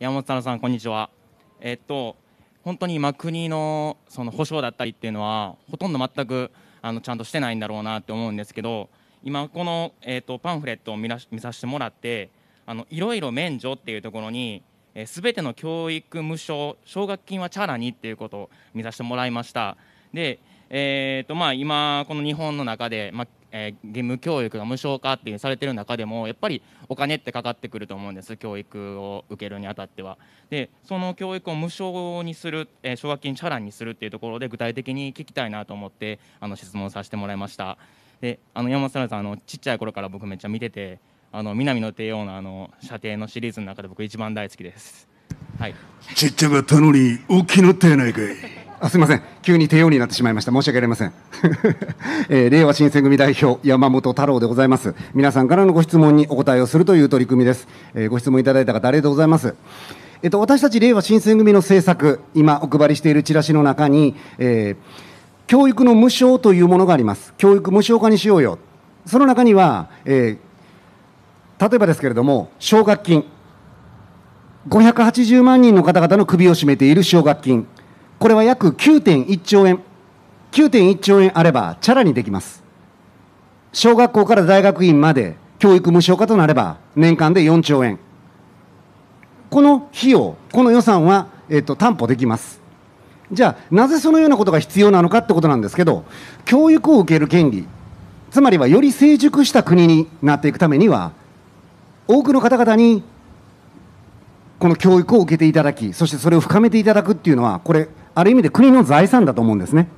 山本太郎さん、こんにちは。えっと、本当に今、国のその保障だったりっていうのは、ほとんど全くあのちゃんとしてないんだろうなって思うんですけど、今、この、えっと、パンフレットを見ら見させてもらって、あのいろいろ免除っていうところに、す、べ、ての教育無償、奨学金はチャラにっていうことを見させてもらいました。で、えっとまあ、今、この日本の中で、まあえー義務教育が無償化っていうされてる中でもやっぱりお金ってかかってくると思うんです。教育を受けるにあたっては。でその教育を無償にする、えー奨学金チャラにするっていうところで具体的に聞きたいなと思ってあの質問させてもらいました。であの山本さんあのちっちゃい頃から僕めっちゃ見ててあの南の帝王のあの射程のシリーズの中で僕一番大好きです。はい。ちっちゃかったのに大きなったやないかい。あすみません、急に帝王になってしまいました、申し訳ありません。えー令和新選組代表、山本太郎でございます。皆さんからのご質問にお答えをするという取り組みです。えーご質問いただいた方、ありがとうございます。えっと、私たち令和新選組の政策、今お配りしているチラシの中に、えー教育の無償というものがあります。教育無償化にしようよ。その中には、えー例えばですけれども、奨学金。580万人の方々の首を絞めている奨学金。これは約9.1兆円。9.1兆円あれば、チャラにできます。小学校から大学院まで教育無償化となれば、年間で4兆円。この費用、この予算は、えっと、担保できます。じゃあ、なぜそのようなことが必要なのかってことなんですけど、教育を受ける権利、つまりはより成熟した国になっていくためには、多くの方々にこの教育を受けていただき、そしてそれを深めていただくっていうのは、これ、ある意味で国の財産だと思うんですね。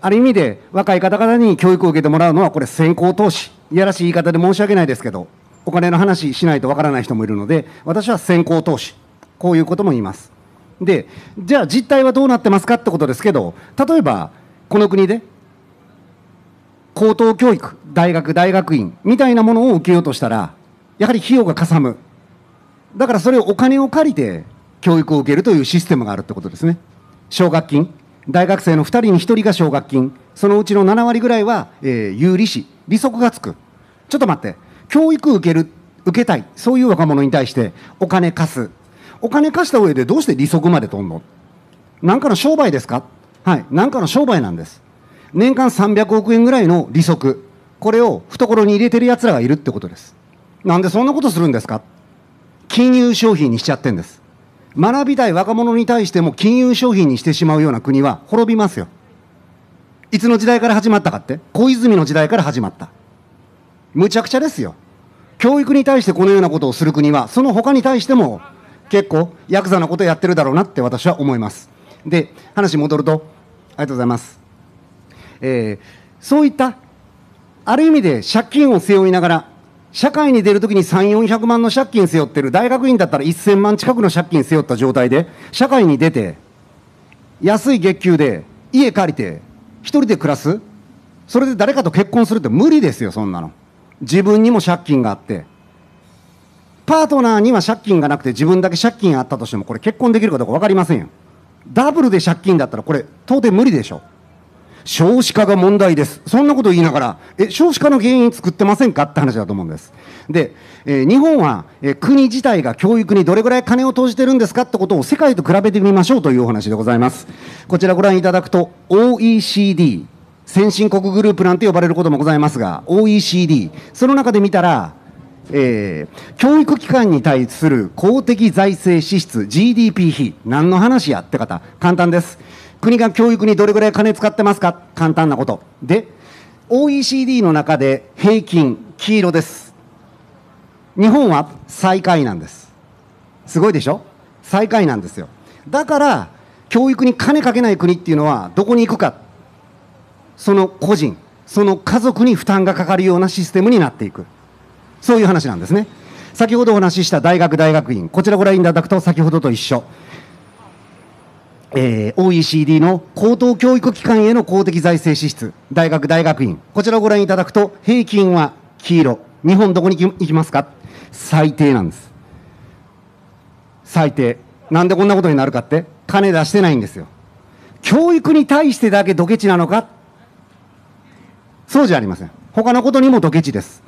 ある意味で若い方々に教育を受けてもらうのは、これ、先行投資、いやらしい言い方で申し訳ないですけど、お金の話しないとわからない人もいるので、私は先行投資、こういうことも言います。で、じゃあ実態はどうなってますかってことですけど、例えば、この国で、高等教育、大学、大学院みたいなものを受けようとしたら、やはり費用がかさむ。だからそれをお金を借りて教育を受けるというシステムがあるってことですね。奨学金、大学生の2人に1人が奨学金、そのうちの7割ぐらいは、えー有利子、利息がつく。ちょっと待って、教育受ける、受けたい、そういう若者に対してお金貸す。お金貸した上でどうして利息まで取んの？なんかの商売ですか？はい、なんかの商売なんです。年間300億円ぐらいの利息、これを懐に入れてる奴らがいるってことです。なんでそんなことするんですか？金融商品にしちゃってんです。学びたい若者に対しても金融商品にしてしまうような国は滅びますよ。いつの時代から始まったかって？小泉の時代から始まった。むちゃくちゃですよ。教育に対してこのようなことをする国は、その他に対しても結構ヤクザなことやってるだろうなって私は思います。で、話戻ると、ありがとうございます。えーそういった、ある意味で借金を背負いながら、社会に出るときに3、400万の借金背負ってる、大学院だったら1000万近くの借金背負った状態で、社会に出て、安い月給で、家借りて、一人で暮らすそれで誰かと結婚するって無理ですよ、そんなの。自分にも借金があって。パートナーには借金がなくて自分だけ借金あったとしても、これ結婚できるかどうか分かりませんよ。ダブルで借金だったら、これ、到底無理でしょ。少子化が問題です。そんなことを言いながら、え、少子化の原因作ってませんかって話だと思うんです。で、えー日本は、え国自体が教育にどれぐらい金を投じてるんですかってことを世界と比べてみましょうというお話でございます。こちらご覧いただくと、OECD、先進国グループなんて呼ばれることもございますが、OECD、その中で見たら、えー教育機関に対する公的財政支出 GDP 比何の話やって方簡単です国が教育にどれぐらい金使ってますか？簡単なこと。で OECD の中で平均黄色です。日本は最下位なんです。すごいでしょ？最下位なんですよ。だから教育に金かけない国っていうのはどこに行くか。その個人その家族に負担がかかるようなシステムになっていく。そういう話なんですね。先ほどお話しした大学、大学院、こちらご覧いただくと、先ほどと一緒、えー OECD の高等教育機関への公的財政支出、大学、大学院、こちらをご覧いただくと、平均は黄色、日本どこに行き行きますか？最低なんです。最低。なんでこんなことになるかって、金出してないんですよ。教育に対してだけドケチなのか？そうじゃありません。他のことにもドケチです。